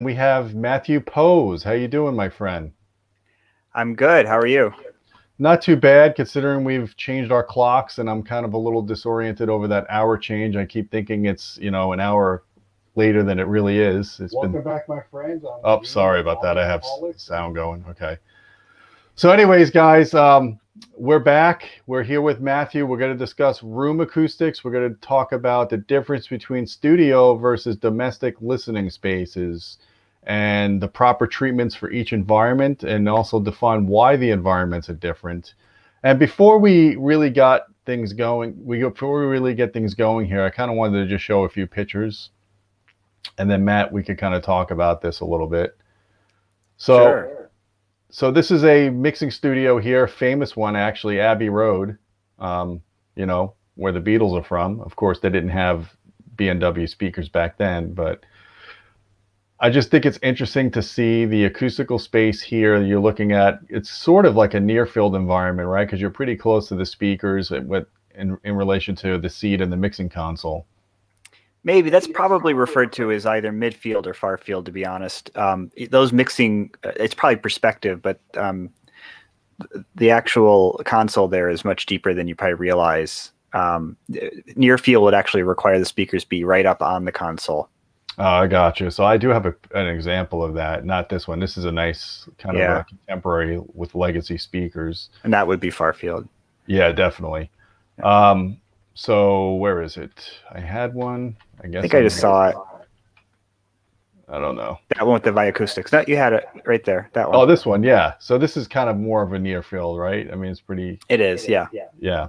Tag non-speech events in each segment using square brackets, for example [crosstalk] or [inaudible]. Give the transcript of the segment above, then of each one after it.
we have Matthew Poes. How you doing, my friend? I'm good. How are you? Not too bad, considering we've changed our clocks, and I'm kind of a little disoriented over that hour change. I keep thinking it's you know an hour later than it really is. It's Welcome been. back, my friends. I'm Oh, sorry about that. I have sound going. Okay. So, anyways, guys, um, we're back. We're here with Matthew. We're going to discuss room acoustics. We're going to talk about the difference between studio versus domestic listening spaces and the proper treatments for each environment, and also define why the environments are different. And before we really got things going, we before we really get things going here, I kind of wanted to just show a few pictures, and then Matt, we could kind of talk about this a little bit. So, Sure. so this is a mixing studio here, famous one actually, Abbey Road. Um, you know where the Beatles are from. Of course, they didn't have B&W speakers back then, but I just think it's interesting to see the acoustical space here. You're looking at it's sort of like a near field environment, right? Because you're pretty close to the speakers with in, in relation to the seat and the mixing console. Maybe that's probably referred to as either midfield or far field. To be honest, um, those mixing, uh, it's probably perspective, but um, the actual console there is much deeper than you probably realize. Um, near field would actually require the speakers be right up on the console. Oh, I got you. So I do have a, an example of that. Not this one. This is a nice kind Yeah. of contemporary with legacy speakers. and that would be far field. Yeah, definitely. Um, so where is it? I had one. I guess I think I just saw it. I don't know. That one with the Vicoustics. No, you had it right there. That one. Oh, this one. Yeah. So this is kind of more of a near field, right? I mean, it's pretty. it is. Yeah. Yeah.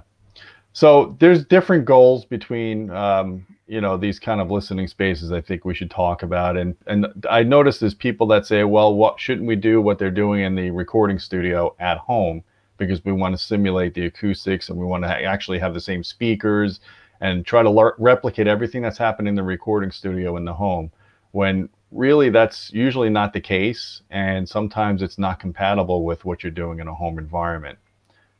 So there's different goals between um, you know these kind of listening spaces. I think we should talk about, and and I noticed there's people that say, well, what shouldn't we do what they're doing in the recording studio at home? Because we want to simulate the acoustics and we want to ha- actually have the same speakers and try to lar- replicate everything that's happening in the recording studio in the home when really that's usually not the case. And sometimes it's not compatible with what you're doing in a home environment.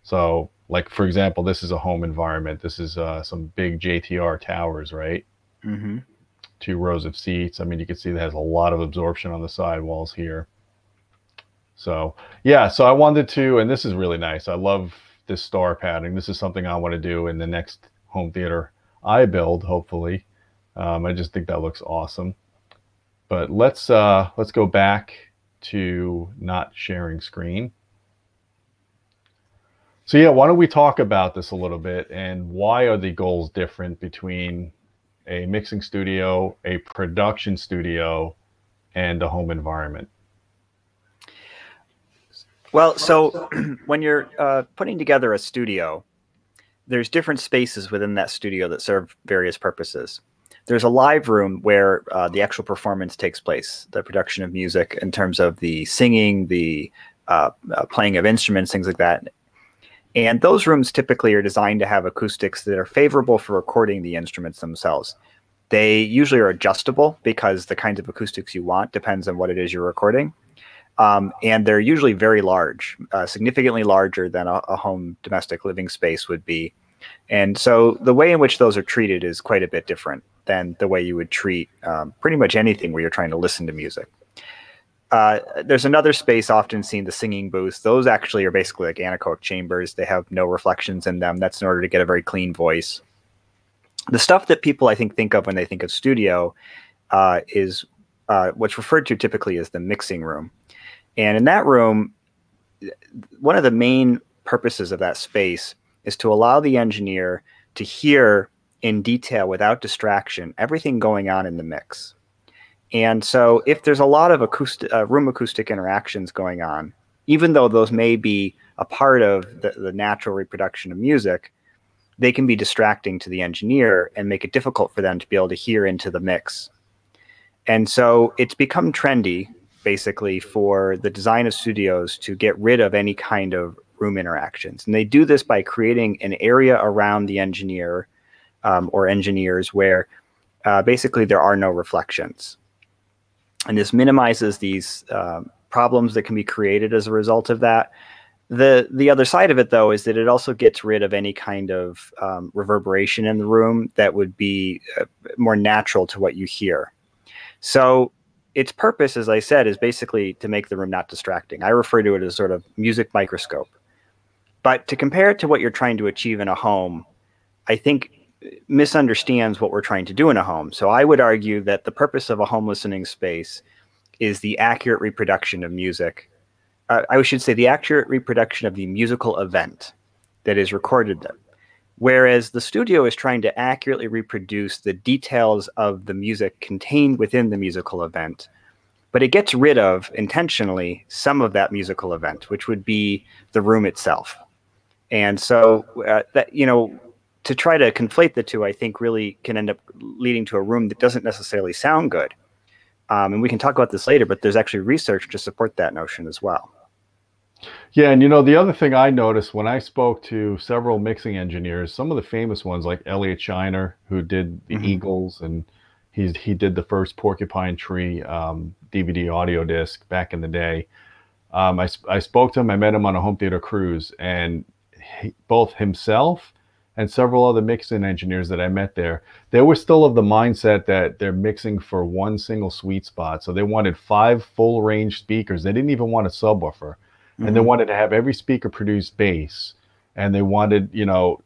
So like for example this is a home environment. This is uh, some big jtr towers right? Hmm two rows of seats. I mean you can see that has a lot of absorption on the sidewalls here. So yeah so i wanted to and this is really nice. I love this star pattern. This is something i want to do in the next home theater i build hopefully. Um, i just think that looks awesome. But let's uh let's go back to not sharing screen so yeah why don't we talk about this a little bit and why are the goals different between a mixing studio a production studio and a home environment Well, so [clears throat] when you're uh, putting together a studio, there's different spaces within that studio that serve various purposes. There's a live room where uh, the actual performance takes place, the production of music in terms of the singing, the uh, uh, playing of instruments, things like that. And those rooms typically are designed to have acoustics that are favorable for recording the instruments themselves. They usually are adjustable because the kinds of acoustics you want depends on what it is you're recording um, and they're usually very large, uh, significantly larger than a, a home domestic living space would be. And so the way in which those are treated is quite a bit different than the way you would treat um, pretty much anything where you're trying to listen to music. Uh, there's another space often seen, the singing booths. Those actually are basically like anechoic chambers. They have no reflections in them. That's in order to get a very clean voice. The stuff that people I think think of when they think of studio uh, is uh, what's referred to typically as the mixing room. And in that room, one of the main purposes of that space is to allow the engineer to hear in detail without distraction everything going on in the mix. And so, if there's a lot of acoustic, uh, room acoustic interactions going on, even though those may be a part of the, the natural reproduction of music, they can be distracting to the engineer and make it difficult for them to be able to hear into the mix. And so, it's become trendy basically for the design of studios to get rid of any kind of room interactions. And they do this by creating an area around the engineer um, or engineers where uh, basically there are no reflections. And this minimizes these um, problems that can be created as a result of that. The, the other side of it, though, is that it also gets rid of any kind of um, reverberation in the room that would be uh, more natural to what you hear. So its purpose, as I said, is basically to make the room not distracting. I refer to it as sort of music microscope. But to compare it to what you're trying to achieve in a home, I think misunderstands what we're trying to do in a home. So I would argue that the purpose of a home listening space is the accurate reproduction of music. Uh, I should say the accurate reproduction of the musical event that is recorded there. Whereas the studio is trying to accurately reproduce the details of the music contained within the musical event, but it gets rid of intentionally some of that musical event, which would be the room itself. And so uh, that you know, to try to conflate the two, I think really can end up leading to a room that doesn't necessarily sound good. Um, and we can talk about this later, but there's actually research to support that notion as well. Yeah, and you know the other thing I noticed when I spoke to several mixing engineers, some of the famous ones like Elliot Scheiner, who did the mm-hmm. Eagles, and he's he did the first Porcupine Tree um, DVD audio disc back in the day. Um, I I spoke to him. I met him on a home theater cruise, and he, both himself and several other mixing engineers that I met there, they were still of the mindset that they're mixing for one single sweet spot. So they wanted five full range speakers. They didn't even want a subwoofer mm-hmm. and they mm-hmm. wanted to have every speaker produce bass and they wanted you know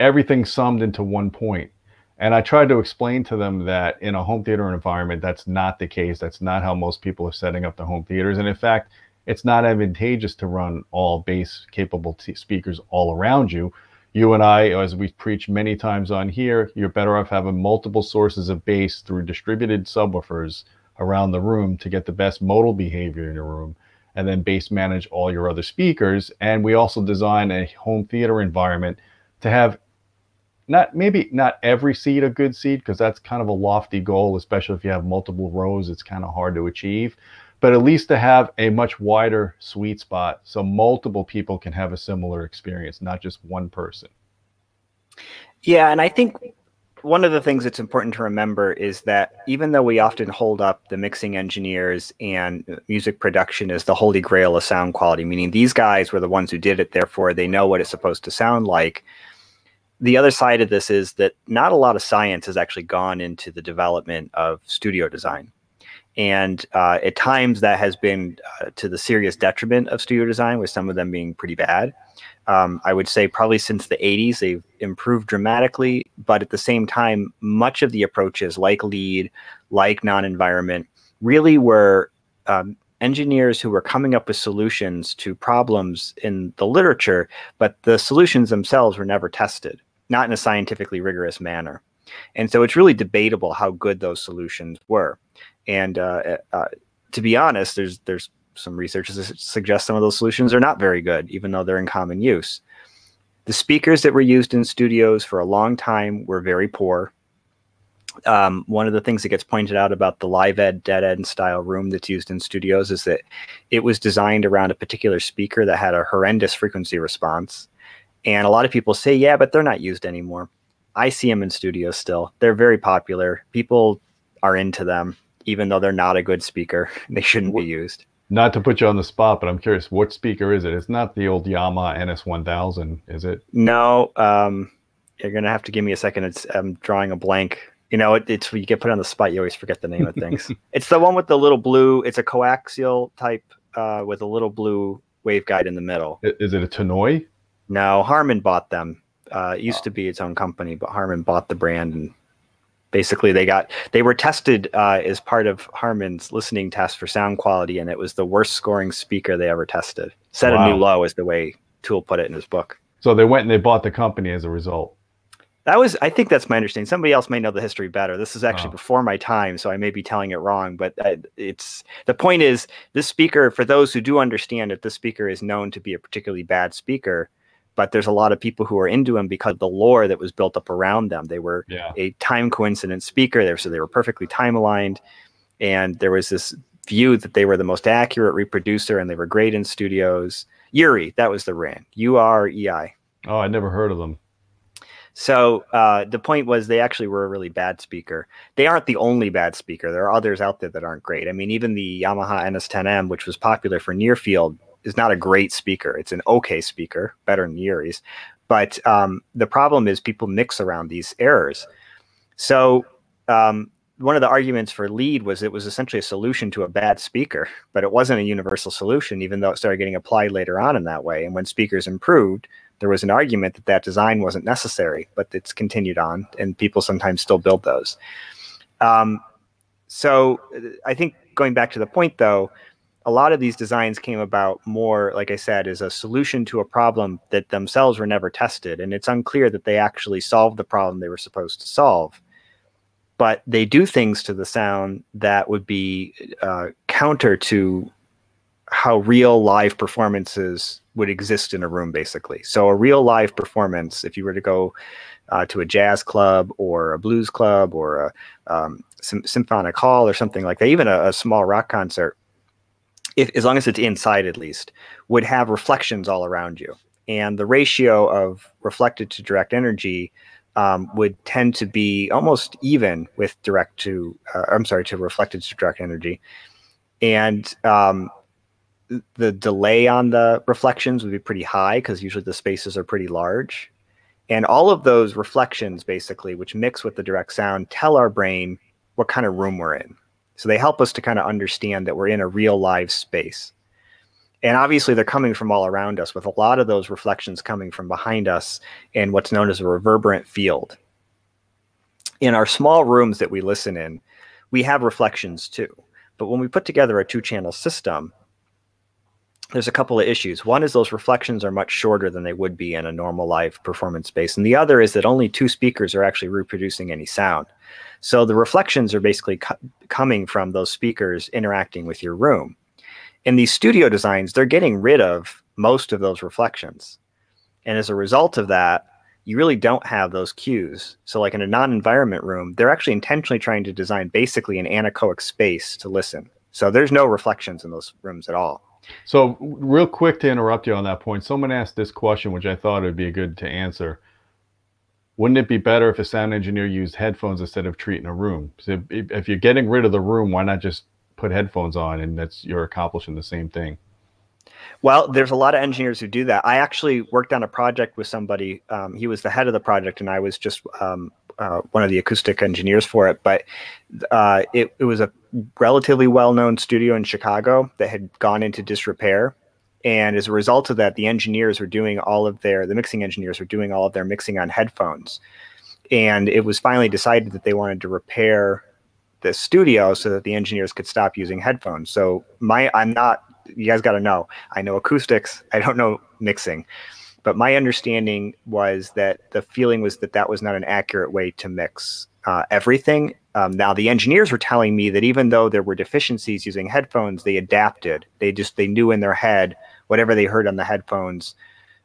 everything summed into one point. point and i tried to explain to them that in a home theater environment that's not the case that's not how most people are setting up the home theaters and in fact it's not advantageous to run all bass capable t- speakers all around you you and i as we preach many times on here you're better off having multiple sources of bass through distributed subwoofers around the room to get the best modal behavior in your room and then bass manage all your other speakers. And we also design a home theater environment to have not maybe not every seat a good seat because that's kind of a lofty goal, especially if you have multiple rows, it's kind of hard to achieve. But at least to have a much wider sweet spot so multiple people can have a similar experience, not just one person. Yeah, and I think one of the things that's important to remember is that even though we often hold up the mixing engineers and music production as the holy grail of sound quality, meaning these guys were the ones who did it, therefore they know what it's supposed to sound like. The other side of this is that not a lot of science has actually gone into the development of studio design. And uh, at times that has been uh, to the serious detriment of studio design, with some of them being pretty bad. Um, I would say probably since the 80s, they've improved dramatically. But at the same time, much of the approaches, like lead, like non environment, really were um, engineers who were coming up with solutions to problems in the literature, but the solutions themselves were never tested, not in a scientifically rigorous manner. And so it's really debatable how good those solutions were. And uh, uh, to be honest, there's there's some research that suggests some of those solutions are not very good, even though they're in common use. The speakers that were used in studios for a long time were very poor. Um, one of the things that gets pointed out about the live ed, dead end style room that's used in studios is that it was designed around a particular speaker that had a horrendous frequency response. And a lot of people say, yeah, but they're not used anymore. I see them in studios still. They're very popular. People are into them, even though they're not a good speaker. [laughs] They shouldn't be used not to put you on the spot, but I'm curious, what speaker is it? It's not the old Yamaha NS1000, is it? No, um, you're gonna have to give me a second. It's I'm drawing a blank. You know, it, it's you get put on the spot. You always forget the name of things. [laughs] it's the one with the little blue. It's a coaxial type uh, with a little blue waveguide in the middle. Is it a Tannoy? No, Harman bought them. Uh, it used oh. to be its own company, but Harman bought the brand and basically they got they were tested uh, as part of Harman's listening test for sound quality, and it was the worst scoring speaker they ever tested. Set wow. a new low, is the way Toole put it in his book. So they went and they bought the company as a result. That was, I think that's my understanding. Somebody else may know the history better. This is actually oh. before my time, so I may be telling it wrong. But uh, it's the point is, this speaker, for those who do understand it, this speaker is known to be a particularly bad speaker but there's a lot of people who are into him because the lore that was built up around them. They were yeah. a time coincident speaker there, so they were perfectly time aligned, and there was this view that they were the most accurate reproducer and they were great in studios. UREI, that was the brand. U R E I. Oh, I never heard of them. So uh, the point was they actually were a really bad speaker. They aren't the only bad speaker. There are others out there that aren't great. I mean, even the Yamaha NS10M, which was popular for near field, is not a great speaker. It's an okay speaker, better than UREI's. But um, the problem is people mix around these errors. So um, one of the arguments for lead was it was essentially a solution to a bad speaker, but it wasn't a universal solution, even though it started getting applied later on in that way. And when speakers improved, there was an argument that that design wasn't necessary, but it's continued on, and people sometimes still build those. Um, so I think going back to the point, though, a lot of these designs came about more, like I said, as a solution to a problem that themselves were never tested, and it's unclear that they actually solved the problem they were supposed to solve but they do things to the sound that would be uh, counter to how real live performances would exist in a room, basically. So, a real live performance, if you were to go uh, to a jazz club or a blues club or a um, symphonic hall or something like that, even a, a small rock concert, if, as long as it's inside at least, would have reflections all around you. And the ratio of reflected to direct energy um, would tend to be almost even with direct to, uh, I'm sorry, to reflected to direct energy. And um, the delay on the reflections would be pretty high because usually the spaces are pretty large. And all of those reflections, basically, which mix with the direct sound, tell our brain what kind of room we're in. So they help us to kind of understand that we're in a real live space. And obviously they're coming from all around us with a lot of those reflections coming from behind us in what's known as a reverberant field. In our small rooms that we listen in we have reflections too. But when we put together a two channel system there's a couple of issues one is those reflections are much shorter than they would be in a normal live performance space and the other is that only two speakers are actually reproducing any sound so the reflections are basically coming from those speakers interacting with your room in these studio designs, they're getting rid of most of those reflections. And as a result of that, you really don't have those cues. So, like in a non environment room, they're actually intentionally trying to design basically an anechoic space to listen. So, there's no reflections in those rooms at all. So, real quick to interrupt you on that point, someone asked this question, which I thought it would be good to answer. Wouldn't it be better if a sound engineer used headphones instead of treating a room? So if you're getting rid of the room, why not just put headphones on and that's you're accomplishing the same thing well there's a lot of engineers who do that i actually worked on a project with somebody um, he was the head of the project and i was just um, uh, one of the acoustic engineers for it but uh, it, it was a relatively well-known studio in chicago that had gone into disrepair and as a result of that the engineers were doing all of their the mixing engineers were doing all of their mixing on headphones and it was finally decided that they wanted to repair the studio so that the engineers could stop using headphones. So my I'm not you guys got to know. I know acoustics, I don't know mixing. But my understanding was that the feeling was that that was not an accurate way to mix uh, everything. Um, now the engineers were telling me that even though there were deficiencies using headphones, they adapted. They just they knew in their head whatever they heard on the headphones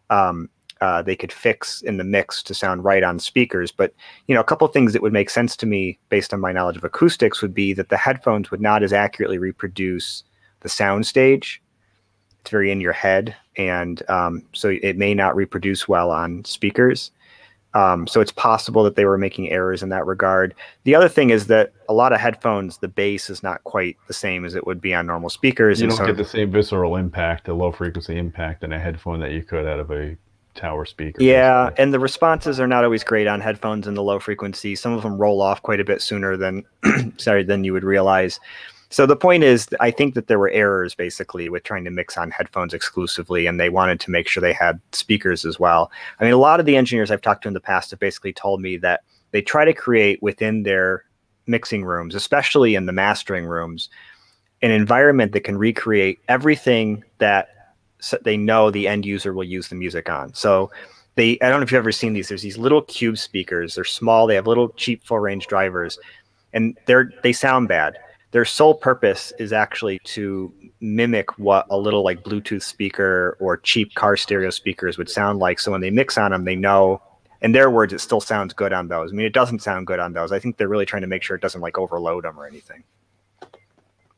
um, uh, they could fix in the mix to sound right on speakers. But you know, a couple things that would make sense to me based on my knowledge of acoustics would be that the headphones would not as accurately reproduce the sound stage. Very in your head, and um, so it may not reproduce well on speakers. Um, so it's possible that they were making errors in that regard. The other thing is that a lot of headphones, the bass is not quite the same as it would be on normal speakers. You don't so get the same visceral impact, the low frequency impact in a headphone that you could out of a tower speaker. Yeah, and the responses are not always great on headphones in the low frequency. Some of them roll off quite a bit sooner than [clears throat] sorry than you would realize. So the point is, I think that there were errors basically with trying to mix on headphones exclusively, and they wanted to make sure they had speakers as well. I mean, a lot of the engineers I've talked to in the past have basically told me that they try to create within their mixing rooms, especially in the mastering rooms, an environment that can recreate everything that they know the end user will use the music on. So they, I don't know if you've ever seen these. There's these little cube speakers. They're small. They have little cheap full range drivers, and they're they sound bad. Their sole purpose is actually to mimic what a little like Bluetooth speaker or cheap car stereo speakers would sound like. So when they mix on them, they know. In their words, it still sounds good on those. I mean, it doesn't sound good on those. I think they're really trying to make sure it doesn't like overload them or anything.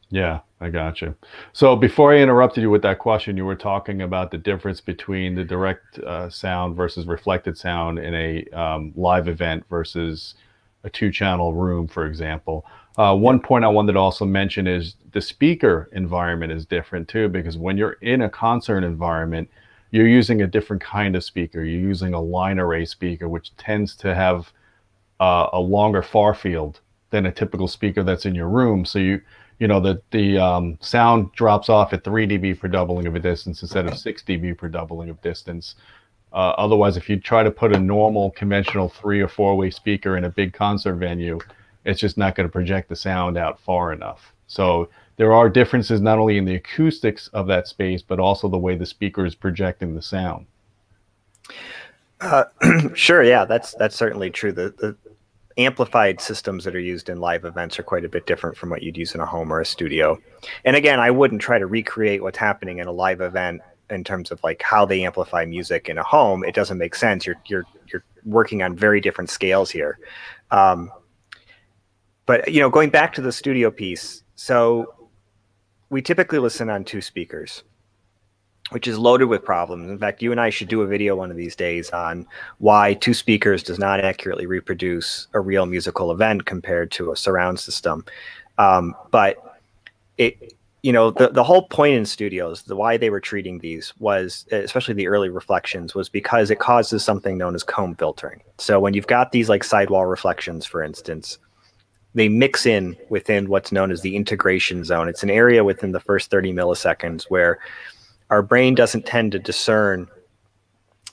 Yeah, I got you. So before I interrupted you with that question, you were talking about the difference between the direct uh, sound versus reflected sound in a um, live event versus a two-channel room, for example. Uh, one point I wanted to also mention is the speaker environment is different too, because when you're in a concert environment, you're using a different kind of speaker. You're using a line array speaker, which tends to have uh, a longer far field than a typical speaker that's in your room. So you you know the the um, sound drops off at 3 dB per doubling of a distance instead of 6 dB per doubling of distance. Uh, otherwise, if you try to put a normal conventional three or four way speaker in a big concert venue, it's just not going to project the sound out far enough. So there are differences not only in the acoustics of that space, but also the way the speaker is projecting the sound. Uh, [clears throat] sure, yeah, that's that's certainly true. The, the amplified systems that are used in live events are quite a bit different from what you'd use in a home or a studio. And again, I wouldn't try to recreate what's happening in a live event in terms of like how they amplify music in a home. It doesn't make sense. You're you're you're working on very different scales here. Um, but you know, going back to the studio piece, so we typically listen on two speakers which is loaded with problems. In fact, you and I should do a video one of these days on why two speakers does not accurately reproduce a real musical event compared to a surround system. Um, but it, you know, the, the whole point in studios, the why they were treating these was, especially the early reflections, was because it causes something known as comb filtering. So when you've got these like sidewall reflections, for instance, they mix in within what's known as the integration zone. It's an area within the first 30 milliseconds where our brain doesn't tend to discern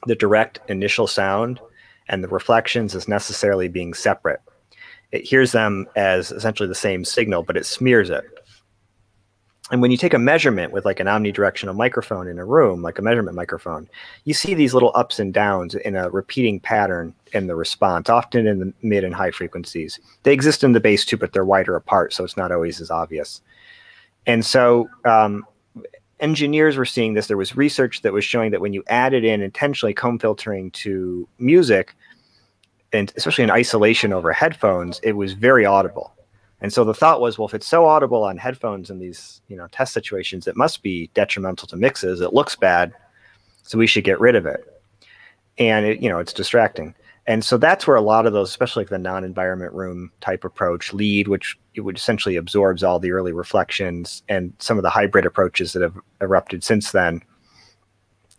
the direct initial sound and the reflections as necessarily being separate. It hears them as essentially the same signal, but it smears it. And when you take a measurement with like an omnidirectional microphone in a room, like a measurement microphone, you see these little ups and downs in a repeating pattern in the response, often in the mid and high frequencies. They exist in the bass too, but they're wider apart, so it's not always as obvious. And so um, engineers were seeing this. There was research that was showing that when you added in intentionally comb filtering to music, and especially in isolation over headphones, it was very audible. And so the thought was, well, if it's so audible on headphones in these you know test situations, it must be detrimental to mixes. It looks bad, so we should get rid of it. And it, you know, it's distracting and so that's where a lot of those, especially like the non-environment room type approach, lead, which it would essentially absorbs all the early reflections, and some of the hybrid approaches that have erupted since then.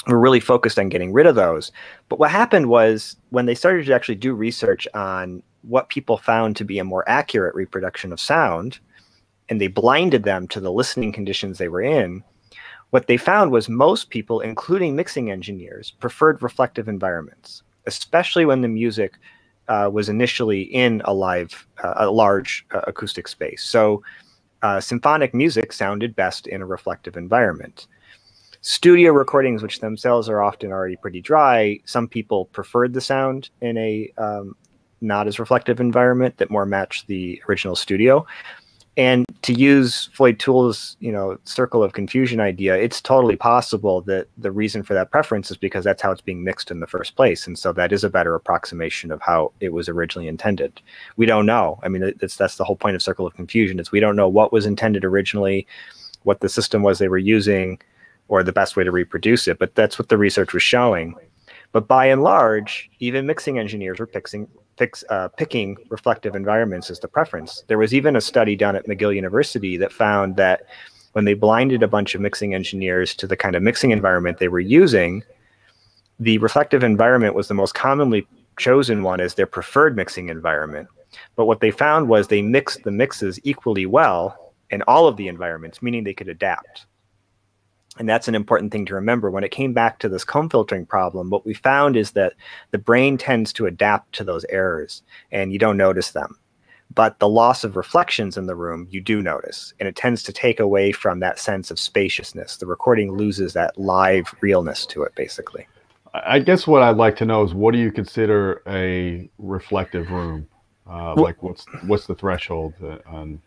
We're really focused on getting rid of those. But what happened was when they started to actually do research on what people found to be a more accurate reproduction of sound, and they blinded them to the listening conditions they were in, what they found was most people, including mixing engineers, preferred reflective environments especially when the music uh, was initially in a live, uh, a large uh, acoustic space. So uh, symphonic music sounded best in a reflective environment. Studio recordings, which themselves are often already pretty dry, some people preferred the sound in a um, not as reflective environment that more match the original studio. And to use Floyd Toole's, you know, circle of confusion idea, it's totally possible that the reason for that preference is because that's how it's being mixed in the first place, and so that is a better approximation of how it was originally intended. We don't know. I mean, it's that's the whole point of circle of confusion. Is we don't know what was intended originally, what the system was they were using, or the best way to reproduce it. But that's what the research was showing. But by and large, even mixing engineers were fixing, uh, picking reflective environments as the preference. There was even a study done at McGill University that found that when they blinded a bunch of mixing engineers to the kind of mixing environment they were using, the reflective environment was the most commonly chosen one as their preferred mixing environment. But what they found was they mixed the mixes equally well in all of the environments, meaning they could adapt. And that's an important thing to remember. When it came back to this comb filtering problem, what we found is that the brain tends to adapt to those errors and you don't notice them. But the loss of reflections in the room, you do notice. And it tends to take away from that sense of spaciousness. The recording loses that live realness to it, basically. I guess what I'd like to know is what do you consider a reflective room? Uh, well, like what's what's the threshold on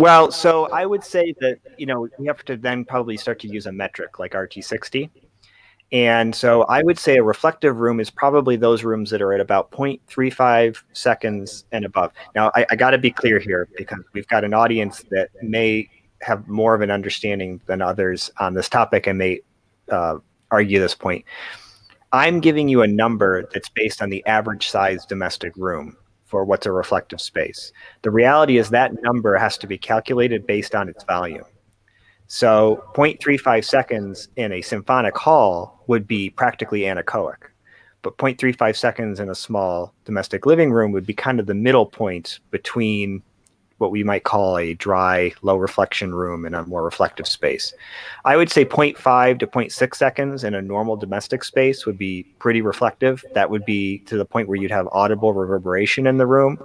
well, so I would say that you know we have to then probably start to use a metric like RT60. And so I would say a reflective room is probably those rooms that are at about 0.35 seconds and above. Now, I, I got to be clear here because we've got an audience that may have more of an understanding than others on this topic and may uh, argue this point. I'm giving you a number that's based on the average size domestic room for what's a reflective space. The reality is that number has to be calculated based on its volume. So 0.35 seconds in a symphonic hall would be practically anechoic. but 0.35 seconds in a small domestic living room would be kind of the middle point between what we might call a dry, low reflection room in a more reflective space. I would say 0.5 to 0.6 seconds in a normal domestic space would be pretty reflective. That would be to the point where you'd have audible reverberation in the room.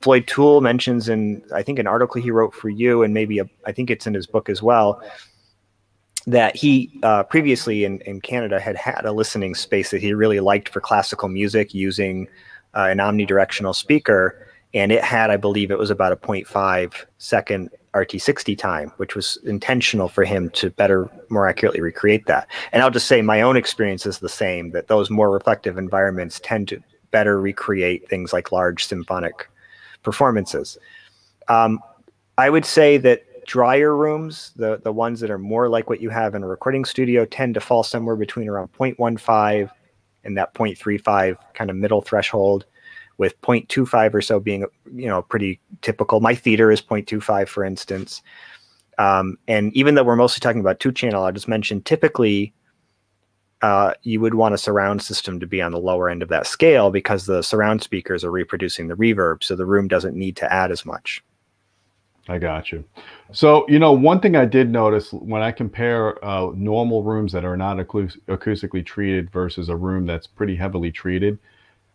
Floyd Toole mentions in, I think, an article he wrote for you, and maybe a, I think it's in his book as well, that he uh, previously in, in Canada had had a listening space that he really liked for classical music using uh, an omnidirectional speaker and it had, I believe, it was about a 0.5 second RT60 time, which was intentional for him to better, more accurately recreate that. And I'll just say my own experience is the same that those more reflective environments tend to better recreate things like large symphonic performances. Um, I would say that drier rooms, the, the ones that are more like what you have in a recording studio, tend to fall somewhere between around 0.15 and that 0.35 kind of middle threshold with 0.25 or so being you know pretty typical. My theater is 0.25, for instance. Um, and even though we're mostly talking about two channel, I just mentioned typically uh, you would want a surround system to be on the lower end of that scale because the surround speakers are reproducing the reverb, so the room doesn't need to add as much. I got you. So, you know, one thing I did notice when I compare uh, normal rooms that are not acoustically treated versus a room that's pretty heavily treated,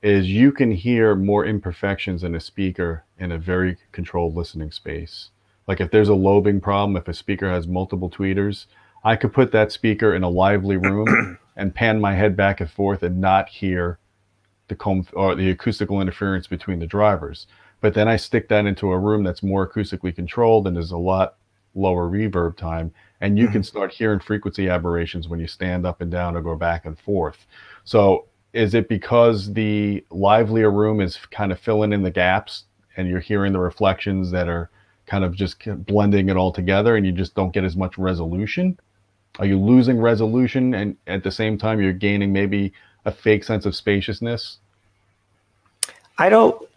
is you can hear more imperfections in a speaker in a very controlled listening space. Like if there's a lobing problem, if a speaker has multiple tweeters, I could put that speaker in a lively room [clears throat] and pan my head back and forth and not hear the comb or the acoustical interference between the drivers. But then I stick that into a room that's more acoustically controlled and there's a lot lower reverb time, and you mm-hmm. can start hearing frequency aberrations when you stand up and down or go back and forth. So is it because the livelier room is kind of filling in the gaps and you're hearing the reflections that are kind of just blending it all together and you just don't get as much resolution? Are you losing resolution and at the same time you're gaining maybe a fake sense of spaciousness? I don't.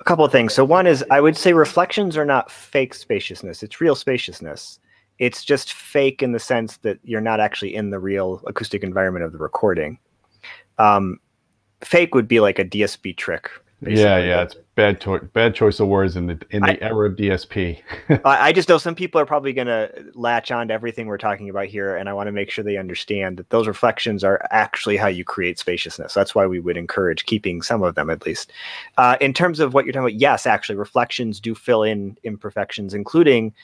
A couple of things. So, one is I would say reflections are not fake spaciousness, it's real spaciousness. It's just fake in the sense that you're not actually in the real acoustic environment of the recording. Um, fake would be like a DSP trick. Basically. Yeah, yeah, it's bad choice. Bad choice of words in the in the I, era of DSP. [laughs] I just know some people are probably going to latch on to everything we're talking about here, and I want to make sure they understand that those reflections are actually how you create spaciousness. That's why we would encourage keeping some of them at least. Uh, in terms of what you're talking about, yes, actually, reflections do fill in imperfections, including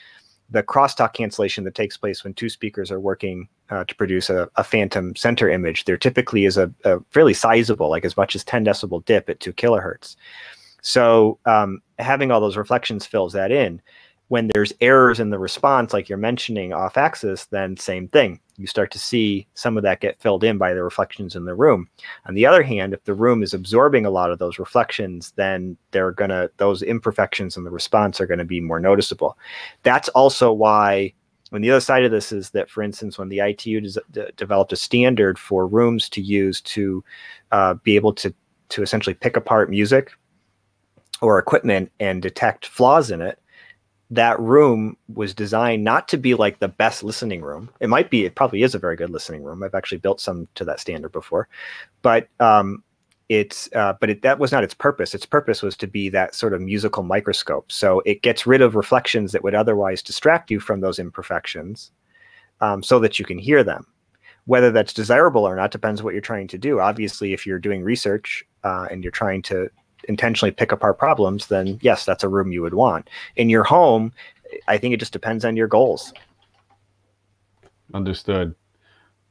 the crosstalk cancellation that takes place when two speakers are working uh, to produce a, a, phantom center image, there typically is a, a, fairly sizable, like as much as 10 decibel dip at two kilohertz. So um, having all those reflections fills that in when there's errors in the response, like you're mentioning off axis, then same thing. You start to see some of that get filled in by the reflections in the room. On the other hand, if the room is absorbing a lot of those reflections, then they're gonna those imperfections in the response are gonna be more noticeable. That's also why. When the other side of this is that, for instance, when the ITU des- developed a standard for rooms to use to uh, be able to to essentially pick apart music or equipment and detect flaws in it, that room was designed not to be like the best listening room. It might be, it probably is a very good listening room. I've actually built some to that standard before, but um, it's uh, but it, that was not its purpose. Its purpose was to be that sort of musical microscope. So it gets rid of reflections that would otherwise distract you from those imperfections, um, so that you can hear them. Whether that's desirable or not depends what you're trying to do. Obviously, if you're doing research uh, and you're trying to intentionally pick apart problems, then yes, that's a room you would want. In your home, I think it just depends on your goals. Understood.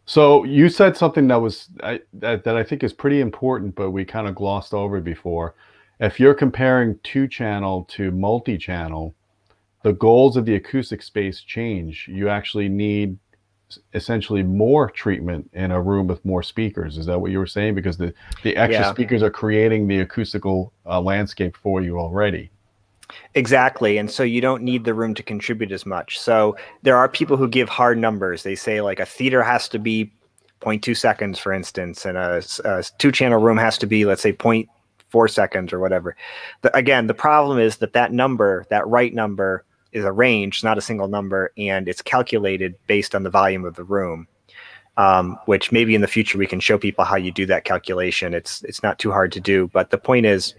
So you said something that was I, that, that I think is pretty important, but we kind of glossed over before. If you're comparing two channel to multi channel, the goals of the acoustic space change. You actually need essentially more treatment in a room with more speakers. Is that what you were saying? Because the, the extra yeah. speakers are creating the acoustical uh, landscape for you already. Exactly. And so you don't need the room to contribute as much. So there are people who give hard numbers. They say like a theater has to be 0.2 seconds, for instance, and a, a two channel room has to be, let's say, 0.4 seconds or whatever. The, again, the problem is that that number, that right number, is a range, not a single number, and it's calculated based on the volume of the room. um, which maybe in the future we can show people how you do that calculation. It's it's not too hard to do, but the point is,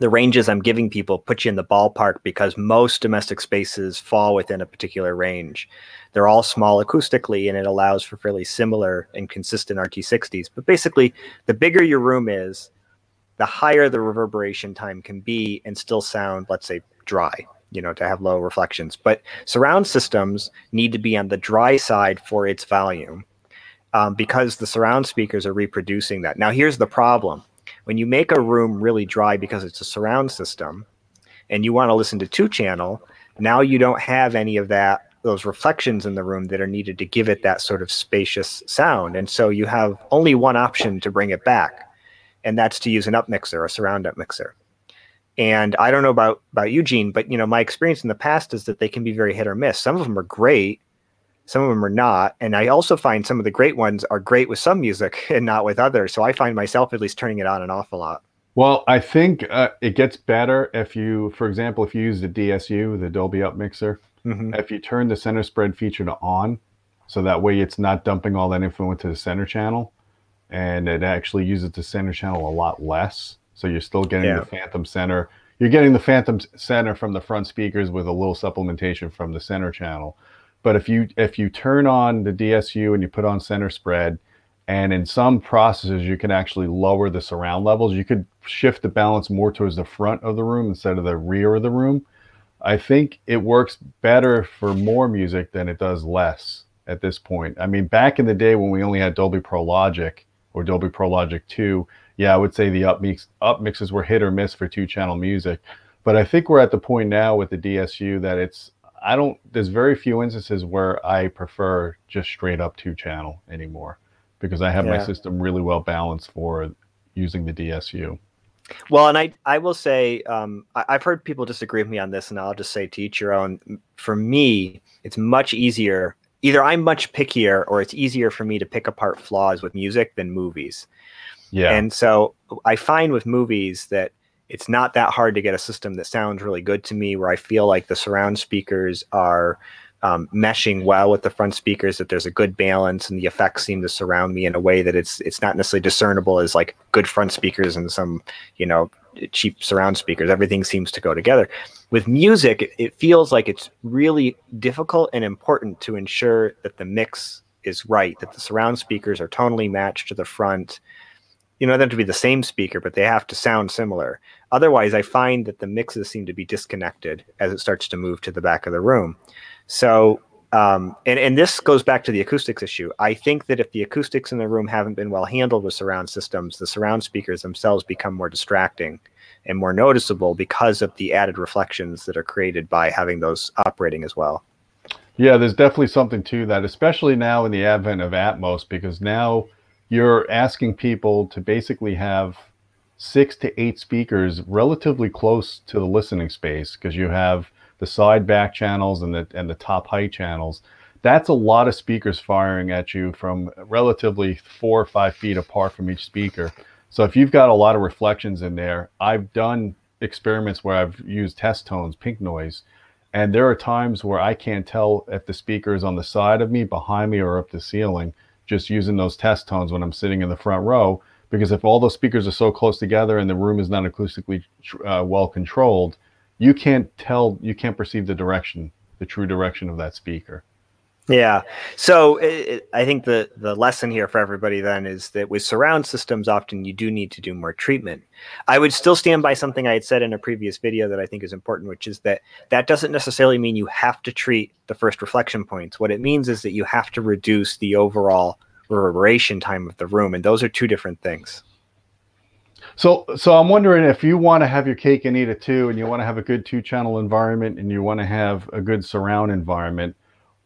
the ranges I'm giving people put you in the ballpark because most domestic spaces fall within a particular range. They're all small acoustically, and it allows for fairly similar and consistent RT60s. But basically, the bigger your room is, the higher the reverberation time can be and still sound, let's say, dry you know, to have low reflections. But surround systems need to be on the dry side for its volume um, because the surround speakers are reproducing that. Now, here's the problem. When you make a room really dry because it's a surround system and you want to listen to two channel, now you don't have any of that those reflections in the room that are needed to give it that sort of spacious sound. And so you have only one option to bring it back, and that's to use an up mixer, a surround up mixer. And I don't know about about Eugene, but you know, my experience in the past is that they can be very hit or miss. Some of them are great, some of them are not. And I also find some of the great ones are great with some music [laughs] and not with others. So I find myself at least turning it on and off a lot. Well, I think uh, it gets better if you, for example, if you use the DSU, the Dolby Up Mixer, mm-hmm. if you turn the center spread feature to on, so that way it's not dumping all that info into the center channel, and it actually uses the center channel a lot less. So you're still getting yeah. the phantom center. You're getting the phantom center from the front speakers with a little supplementation from the center channel. But if you if you turn on the DSU and you put on center spread, and in some processes you can actually lower the surround levels, you could shift the balance more towards the front of the room instead of the rear of the room. I think it works better for more music than it does less at this point. I mean, back in the day when we only had Dolby Pro Logic or Dolby Pro Logic 2, yeah, I would say the up mix up mixes were hit or miss for two channel music. But I think we're at the point now with the DSU that it's I don't there's very few instances where I prefer just straight up two channel anymore because I have yeah. my system really well balanced for using the DSU. Well, and I I will say um, I, have heard people disagree with me on this, and I'll just say to each your own. For me, it's much easier. Either I'm much pickier, or it's easier for me to pick apart flaws with music than movies. Yeah. And so I find with movies that it's not that hard to get a system that sounds really good to me, where I feel like the surround speakers are um, meshing well with the front speakers, that there's a good balance, and the effects seem to surround me in a way that it's it's not necessarily discernible as like good front speakers and some you know cheap surround speakers. Everything seems to go together. With music, it, it feels like it's really difficult and important to ensure that the mix is right, that the surround speakers are tonally matched to the front you know them to be the same speaker, but they have to sound similar. Otherwise, I find that the mixes seem to be disconnected as it starts to move to the back of the room. So, um, and and this goes back to the acoustics issue. I think that if the acoustics in the room haven't been well handled with surround systems, the surround speakers themselves become more distracting and more noticeable because of the added reflections that are created by having those operating as well. Yeah, there's definitely something to that, especially now in the advent of Atmos, because now you're asking people to basically have six to eight speakers relatively close to the listening space because you have the side back channels and the and the top height channels. That's a lot of speakers firing at you from relatively four or five feet apart from each speaker. So if you've got a lot of reflections in there, I've done experiments where I've used test tones, pink noise, and there are times where I can't tell if the speaker is on the side of me, behind me, or up the ceiling just using those test tones when I'm sitting in the front row. Because if all those speakers are so close together and the room is not acoustically uh, well controlled, you can't tell, you can't perceive the direction, the true direction of that speaker. Yeah. So it, I think the the lesson here for everybody then is that with surround systems, often you do need to do more treatment. I would still stand by something I had said in a previous video that I think is important, which is that that doesn't necessarily mean you have to treat the first reflection points. What it means is that you have to reduce the overall reverberation time of the room, and those are two different things. So, so I'm wondering if you want to have your cake and eat it too, and you want to have a good two-channel environment, and you want to have a good surround environment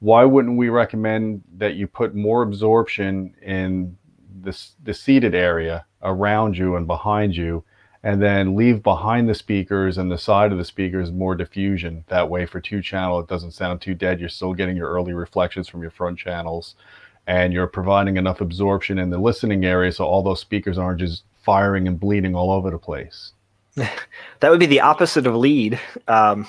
why wouldn't we recommend that you put more absorption in this the seated area around you and behind you and then leave behind the speakers and the side of the speakers more diffusion? That way for two channel it doesn't sound too dead. You're still getting your early reflections from your front channels and you're providing enough absorption in the listening area so all those speakers aren't just firing and bleeding all over the place. [laughs] That would be the opposite of lead. Um,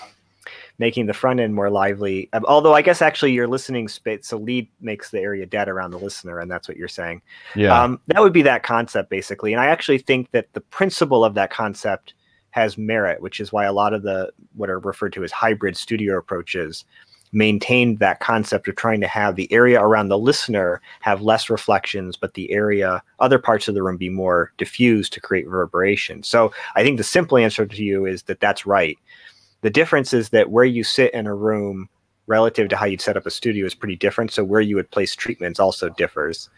making the front end more lively. Um, although I guess actually your listening space, so lead makes the area dead around the listener, and that's what you're saying. Yeah. Um, that would be that concept basically. And I actually think that the principle of that concept has merit, which is why a lot of the what are referred to as hybrid studio approaches maintained that concept of trying to have the area around the listener have less reflections, but the area, other parts of the room be more diffused to create reverberation. So I think the simple answer to you is that that's right. The difference is that where you sit in a room relative to how you'd set up a studio is pretty different. So where you would place treatments also differs.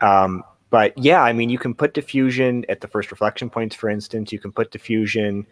Um, but yeah, I mean, you can put diffusion at the first reflection points, for instance. You can put diffusion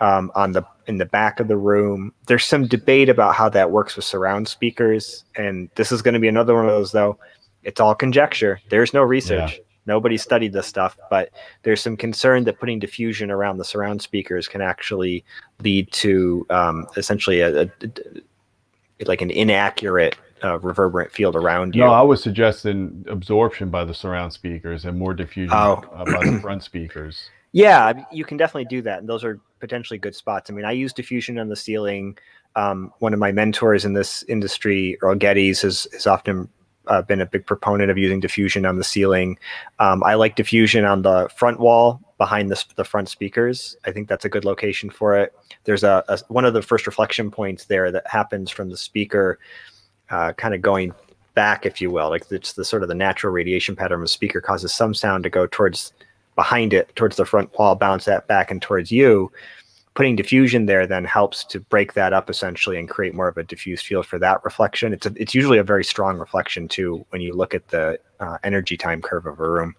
um, on the in the back of the room. There's some debate about how that works with surround speakers, and this is going to be another one of those. Though it's all conjecture. There's no research. Yeah. Nobody studied this stuff, but there's some concern that putting diffusion around the surround speakers can actually lead to um, essentially a, a, a, like an inaccurate uh, reverberant field around you. No, I was suggesting absorption by the surround speakers and more diffusion oh. uh, by the front speakers. [clears throat] Yeah, you can definitely do that, and those are potentially good spots. I mean, I use diffusion on the ceiling. Um, one of my mentors in this industry, Earl Geddes, has, has often uh, been a big proponent of using diffusion on the ceiling. Um, I like diffusion on the front wall behind the, the front speakers. I think that's a good location for it. There's a, a one of the first reflection points there that happens from the speaker, uh, kind of going back, if you will, like it's the sort of the natural radiation pattern of a speaker causes some sound to go towards behind it towards the front wall, bounce that back and towards you. Putting diffusion there then helps to break that up essentially and create more of a diffuse field for that reflection. It's a, it's usually a very strong reflection too when you look at the uh, energy time curve of a room.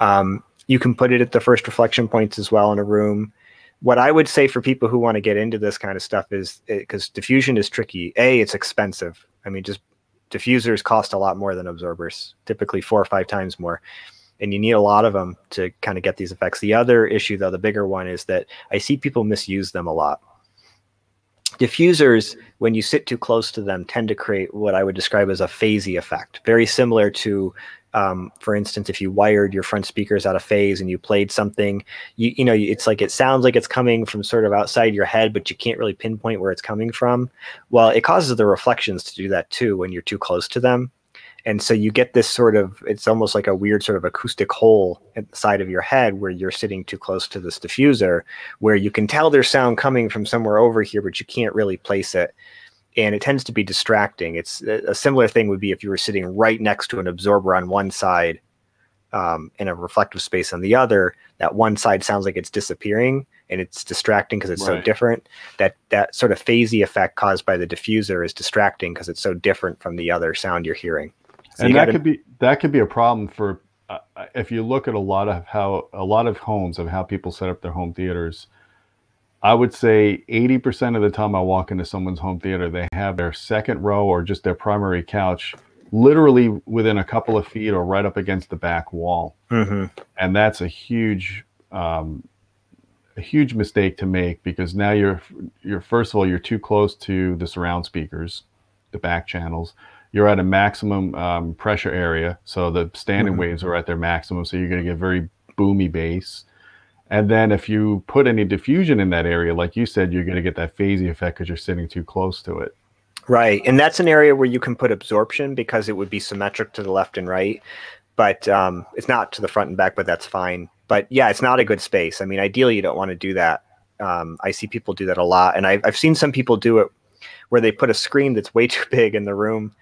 Um, you can put it at the first reflection points as well in a room. What I would say for people who want to get into this kind of stuff is because diffusion is tricky. A, it's expensive. I mean, just diffusers cost a lot more than absorbers, typically four or five times more and you need a lot of them to kind of get these effects. The other issue, though, the bigger one is that I see people misuse them a lot. Diffusers, when you sit too close to them, tend to create what I would describe as a phasey effect, very similar to, um, for instance, if you wired your front speakers out of phase and you played something, you you know, it's like it sounds like it's coming from sort of outside your head, but you can't really pinpoint where it's coming from. Well, it causes the reflections to do that too when you're too close to them and so you get this sort of it's almost like a weird sort of acoustic hole at the side of your head where you're sitting too close to this diffuser where you can tell there's sound coming from somewhere over here but you can't really place it. And it tends to be distracting. It's a similar thing would be if you were sitting right next to an absorber on one side um, in a reflective space on the other that one side sounds like it's disappearing and it's distracting because it's right. so different. That that sort of phasey effect caused by the diffuser is distracting because it's so different from the other sound you're hearing so and that gotta... could be that could be a problem for uh, if you look at a lot of how a lot of homes of how people set up their home theaters. I would say 80% of the time I walk into someone's home theater, they have their second row or just their primary couch literally within a couple of feet or right up against the back wall. Mm-hmm. And that's a huge, um, a huge mistake to make because now you're, you're, first of all, you're too close to the surround speakers, the back channels you're at a maximum um, pressure area. So the standing mm-hmm. waves are at their maximum. So you're going to get very boomy bass. And then if you put any diffusion in that area, like you said, you're going to get that phasey effect because you're sitting too close to it. Right. And that's an area where you can put absorption because it would be symmetric to the left and right. But um, it's not to the front and back, but that's fine. But yeah, it's not a good space. I mean, ideally, you don't want to do that. Um, I see people do that a lot. And I've, I've seen some people do it where they put a screen that's way [laughs] too big in the room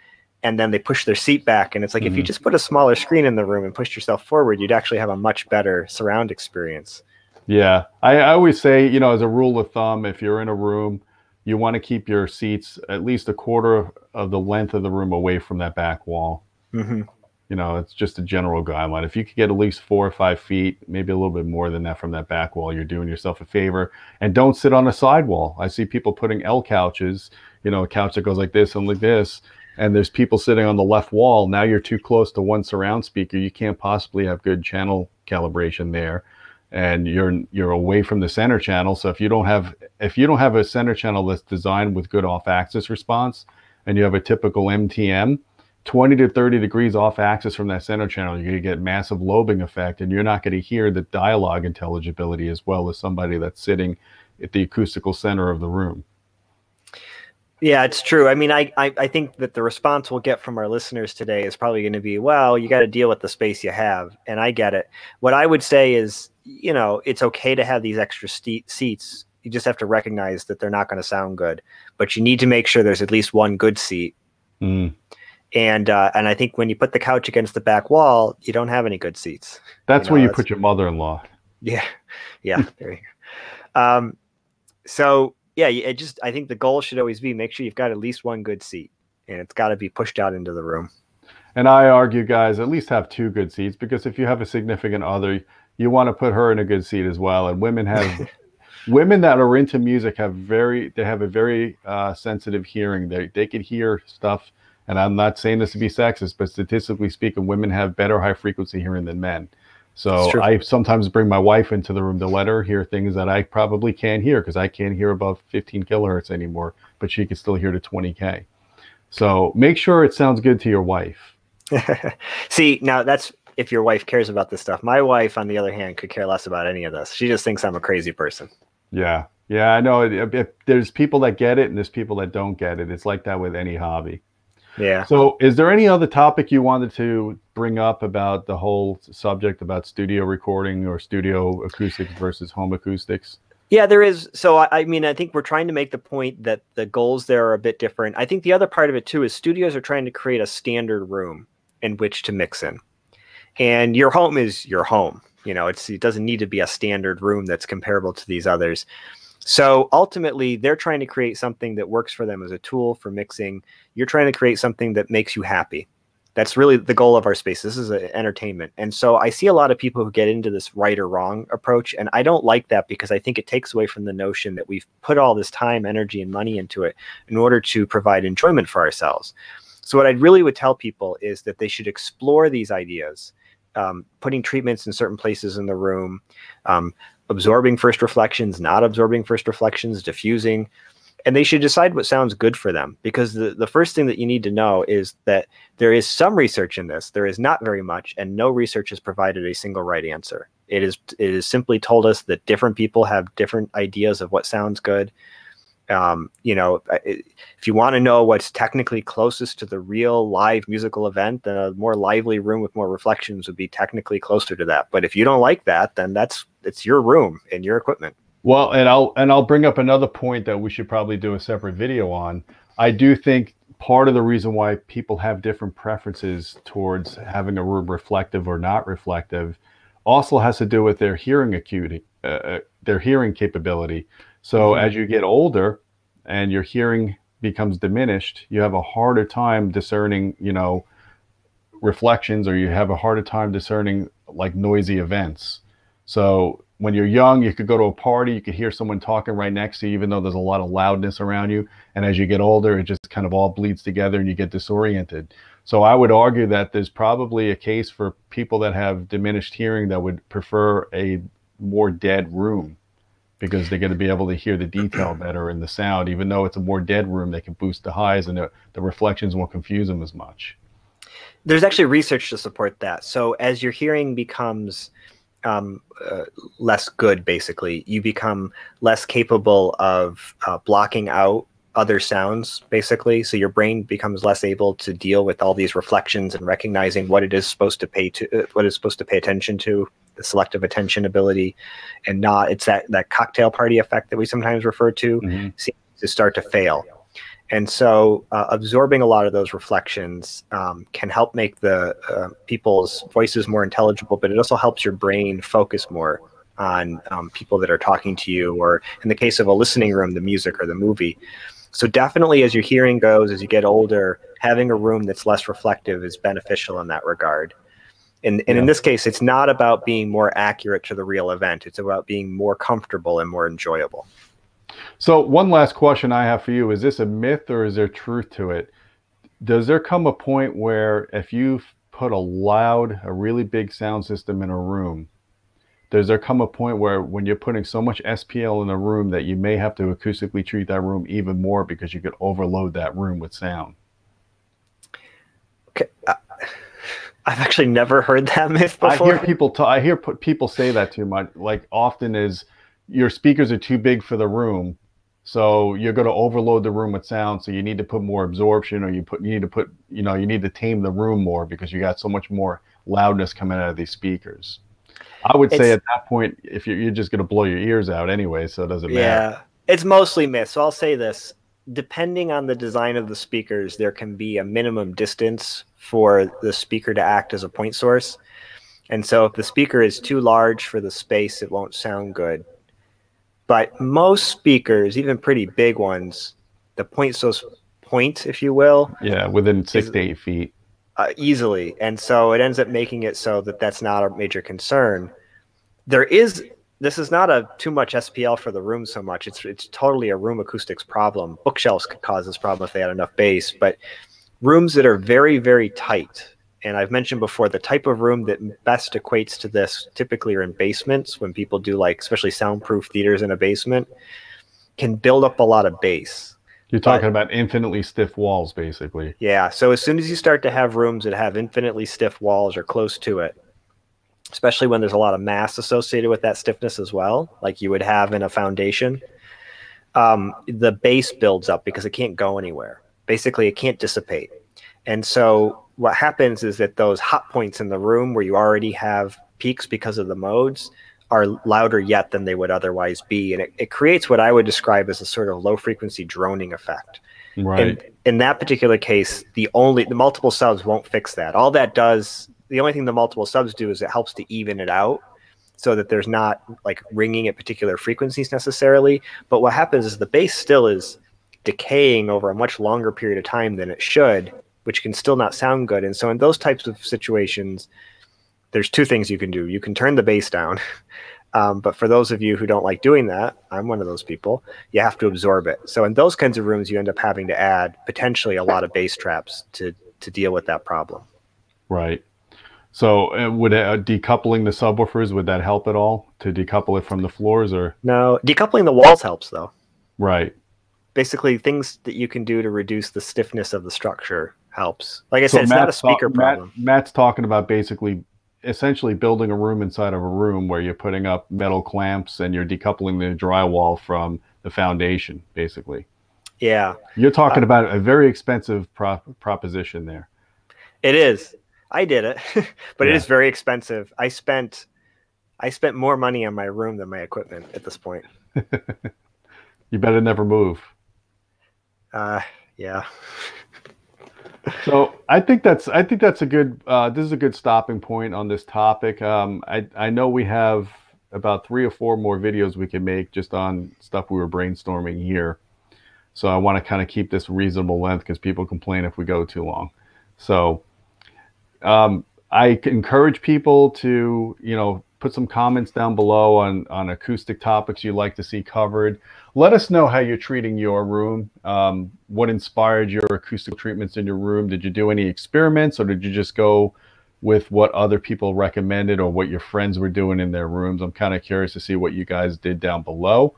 and then they push their seat back and it's like mm-hmm. if you mm-hmm. just put a smaller screen in the room and pushed yourself forward you'd actually have a much better surround experience yeah I, I, always say you know as a rule of thumb if you're in a room you want to keep your seats at least a quarter of the length of the room away from that back wall mm-hmm. you know it's just a general guideline if you could get at least four or five feet maybe a little bit more than that from that back wall you're doing yourself a favor and don't sit on a sidewall i see people putting l couches you know a couch that goes like this and like this and there's people sitting on the left wall, now you're too close to one surround speaker. You can't possibly have good channel calibration there. And you're you're away from the center channel. So if you don't have if you don't have a center channel that's designed with good off axis response and you have a typical MTM, 20 to 30 degrees off axis from that center channel, you're going to get massive lobing effect and you're not going to hear the dialogue intelligibility as well as somebody that's sitting at the acoustical center of the room. Yeah, it's true. I mean, I, I, I think that the response we'll get from our listeners today is probably going to be, well, you got to deal with the space you have. And I get it. What I would say is, you know, it's okay to have these extra st- seats. You just have to recognize that they're not going to sound good, but you need to make sure there's at least one good seat. Mm. And uh, and I think when you put the couch against the back wall, you don't have any good seats. That's You know, where you that's- put your mother-in-law. Yeah, [laughs] yeah. there you go. Um, so yeah, it just I think the goal should always be make sure you've got at least one good seat, and it's got to be pushed out into the room. And I argue, guys, at least have two good seats because if you have a significant other, you want to put her in a good seat as well. And women have [laughs] women that are into music have very they have a very uh, sensitive hearing. They they can hear stuff. And I'm not saying this to be sexist, but statistically speaking, women have better high frequency hearing than men. So I sometimes bring my wife into the room to let her hear things that I probably can't hear because I can't hear above 15 kilohertz anymore, but she can still hear to 20k. So make sure it sounds good to your wife. [laughs] See, now that's if your wife cares about this stuff. My wife, on the other hand, could care less about any of this. She just thinks I'm a crazy person. Yeah. Yeah, I know. If, if there's people that get it and there's people that don't get it. It's like that with any hobby. Yeah. So, is there any other topic you wanted to bring up about the whole subject about studio recording or studio acoustics versus home acoustics? Yeah, there is. So I, I mean, I think we're trying to make the point that the goals there are a bit different. I think the other part of it too is studios are trying to create a standard room in which to mix in, and your home is your home. You know, it's it doesn't need to be a standard room that's comparable to these others. So ultimately, they're trying to create something that works for them as a tool for mixing. You're trying to create something that makes you happy. That's really the goal of our space. This is a, entertainment. And so I see a lot of people who get into this right or wrong approach. And I don't like that because I think it takes away from the notion that we've put all this time, energy, and money into it in order to provide enjoyment for ourselves. So, what I really would tell people is that they should explore these ideas, um, putting treatments in certain places in the room, um, absorbing first reflections, not absorbing first reflections, diffusing, and they should decide what sounds good for them. Because the, the first thing that you need to know is that there is some research in this. There is not very much, and no research has provided a single right answer. It is it is simply told us that different people have different ideas of what sounds good. Um, you know, if you want to know what's technically closest to the real live musical event, then a more lively room with more reflections would be technically closer to that. But if you don't like that, then that's it's your room and your equipment. Well, and I'll and I'll bring up another point that we should probably do a separate video on. I do think part of the reason why people have different preferences towards having a room reflective or not reflective also has to do with their hearing acuity, uh, uh, their hearing capability. So Mhm. as you get older and your hearing becomes diminished, you have a harder time discerning, you know, reflections or you have a harder time discerning like noisy events. So when you're young, you could go to a party, you could hear someone talking right next to you, even though there's a lot of loudness around you. And as you get older, it just kind of all bleeds together and you get disoriented. So I would argue that there's probably a case for people that have diminished hearing that would prefer a more dead room because they're going to be able to hear the detail [clears throat] better in the sound. Even though it's a more dead room, they can boost the highs and the, the reflections won't confuse them as much. there's actually research to support that. So as your hearing becomes um, uh, less good, basically, you become less capable of uh, blocking out other sounds, basically. So your brain becomes less able to deal with all these reflections and recognizing what it is supposed to pay to, uh, what it's supposed to pay attention to, the selective attention ability, and not. It's that that cocktail party effect that we sometimes refer to seems to start to fail. And so, uh, absorbing a lot of those reflections um, can help make the uh, people's voices more intelligible, but it also helps your brain focus more on um, people that are talking to you, or in the case of a listening room, the music or the movie. So, definitely, as your hearing goes, as you get older, having a room that's less reflective is beneficial in that regard. And, and in this case, it's not about being more accurate to the real event. It's about being more comfortable and more enjoyable. So one last question I have for you: Is this a myth or is there truth to it? Does there come a point where if you put a loud, a really big sound system in a room, does there come a point where when you're putting so much SPL in a room that you may have to acoustically treat that room even more because you could overload that room with sound? Okay. uh, I've actually never heard that [laughs] myth before. I hear people ta- I hear people say that too much. Like often is your speakers are too big for the room, So you're going to overload the room with sound. So you need to put more absorption, or you put you need to put you know you need to tame the room more because you got so much more loudness coming out of these speakers. I would say at that point, if you're, you're just going to blow your ears out anyway, so it doesn't matter. Yeah, it's mostly myth. So I'll say this: depending on the design of the speakers, there can be a minimum distance for the speaker to act as a point source. And so if the speaker is too large for the space, it won't sound good. But most speakers, even pretty big ones, the point source point, if you will. Yeah, within six is, to eight feet. Uh, easily. And so it ends up making it so that that's not a major concern. There is this is not a too much SPL for the room so much. It's it's totally a room acoustics problem. Bookshelves could cause this problem if they had enough bass, but rooms that are very very tight and I've mentioned before the type of room that best equates to this typically are in basements when people do like especially soundproof theaters in a basement can build up a lot of bass. You're talking but, about infinitely stiff walls basically. Yeah, so as soon as you start to have rooms that have infinitely stiff walls or close to it, especially when there's a lot of mass associated with that stiffness as well, like you would have in a foundation, um, the bass builds up because it can't go anywhere. Basically, it can't dissipate. And so what happens is that those hot points in the room where you already have peaks because of the modes are louder yet than they would otherwise be. And it, it creates what I would describe as a sort of low frequency droning effect. Right. And in that particular case, the only the multiple subs won't fix that. All that does, the only thing the multiple subs do is it helps to even it out so that there's not like ringing at particular frequencies necessarily. But what happens is the bass still is decaying over a much longer period of time than it should which can still not sound good. And so in those types of situations, there's two things you can do. You can turn the bass down. [laughs] Um, but for those of you who don't like doing that, I'm one of those people, you have to absorb it. So in those kinds of rooms, you end up having to add potentially a lot of bass traps to, to deal with that problem. Right. So uh, would uh, decoupling the subwoofers, would that help at all to decouple it from the floors or? No, decoupling the walls helps though. Right. Basically things that you can do to reduce the stiffness of the structure helps. Like I so said, it's Matt's not a speaker problem. Matt, Matt's talking about basically, essentially building a room inside of a room where you're putting up metal clamps and you're decoupling the drywall from the foundation, basically. Yeah. You're talking uh, about a very expensive prop, proposition there. It is. I did it, [laughs] but yeah. it is very expensive. I spent, I spent more money on my room than my equipment at this point. [laughs] you better never move. Uh, yeah. [laughs] so I think that's I think that's a good uh, this is a good stopping point on this topic. Um, I I know we have about three or four more videos we can make just on stuff we were brainstorming here. So I want to kind of keep this reasonable length because people complain if we go too long. So um, I encourage people to you know put some comments down below on on acoustic topics you'd like to see covered let us know how you're treating your room. Um, what inspired your acoustical treatments in your room? Did you do any experiments or did you just go with what other people recommended or what your friends were doing in their rooms? I'm kind of curious to see what you guys did down below.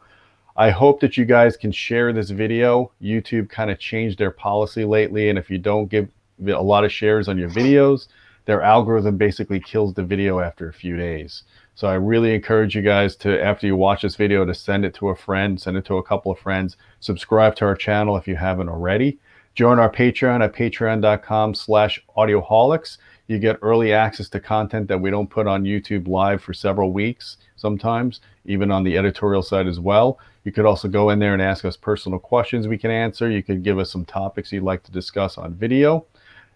I hope that you guys can share this video. YouTube kind of changed their policy lately, and if you don't give a lot of shares on your videos, their algorithm basically kills the video after a few days. So I really encourage you guys to, after you watch this video, to send it to a friend, send it to a couple of friends, subscribe to our channel if you haven't already. Join our Patreon at patreon.com slash audioholics. You get early access to content that we don't put on YouTube live for several weeks sometimes, even on the editorial side as well. You could also go in there and ask us personal questions we can answer. You could give us some topics you'd like to discuss on video.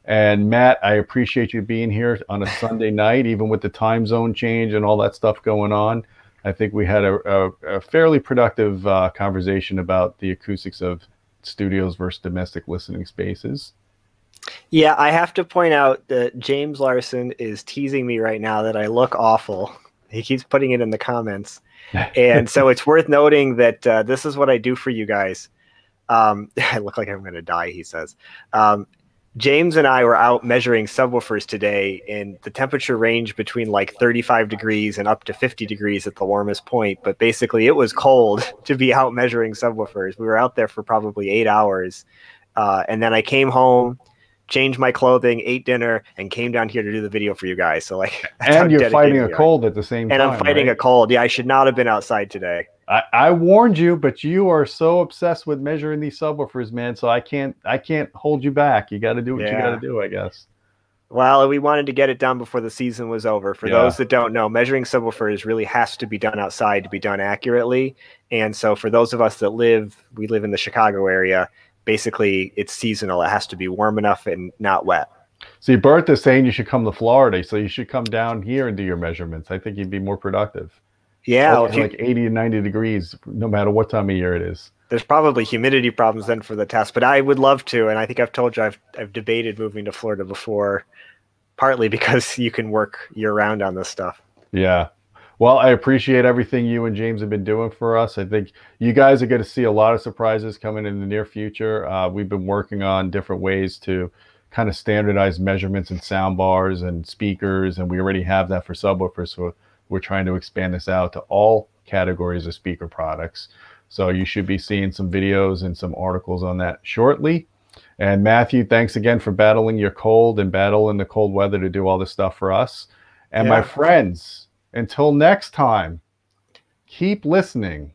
And Matt, I appreciate you being here on a Sunday night, even with the time zone change and all that stuff going on. I think we had a, a, a fairly productive uh, conversation about the acoustics of studios versus domestic listening spaces. Yeah, I have to point out that James Larson is teasing me right now that I look awful. He keeps putting it in the comments. [laughs] and so it's worth noting that uh, this is what I do for you guys. Um, [laughs] I look like I'm going to die, he says. Um, James and I were out measuring subwoofers today, and the temperature ranged between like 35 degrees and up to 50 degrees at the warmest point. But basically, it was cold [laughs] to be out measuring subwoofers. We were out there for probably eight hours. Uh, and then I came home, changed my clothing, ate dinner, and came down here to do the video for you guys. So like, [laughs] and you're fighting a cold at the same and time. And I'm fighting right? a cold. Yeah, I should not have been outside today. I, I warned you, but you are so obsessed with measuring these subwoofers, man. So I can't I can't hold you back. You got to do what Yeah. you got to do, I guess. Well, we wanted to get it done before the season was over. For Yeah. those that don't know, measuring subwoofers really has to be done outside to be done accurately. And so, for those of us that live, we live in the Chicago area. Basically, it's seasonal. It has to be warm enough and not wet. See, is saying you should come to Florida, so you should come down here and do your measurements. I think you'd be more productive. Yeah, Oh, you- like 80 and 90 degrees, no matter what time of year it is. there's probably humidity problems then for the test, but I would love to. And I think I've told you I've I've debated moving to Florida before, partly [laughs] because you can work year round on this stuff. Yeah. Well, I appreciate everything you and James have been doing for us. I think you guys are going to see a lot of surprises coming in the near future. Uh, we've been working on different ways to kind of standardize measurements and sound bars and speakers, and we already have that for subwoofers. So we're trying to expand this out to all categories of speaker products. So you should be seeing some videos and some articles on that shortly. And Matthew, thanks again for battling your cold and battling the cold weather to do all this stuff for us. And my friends, until next time, keep listening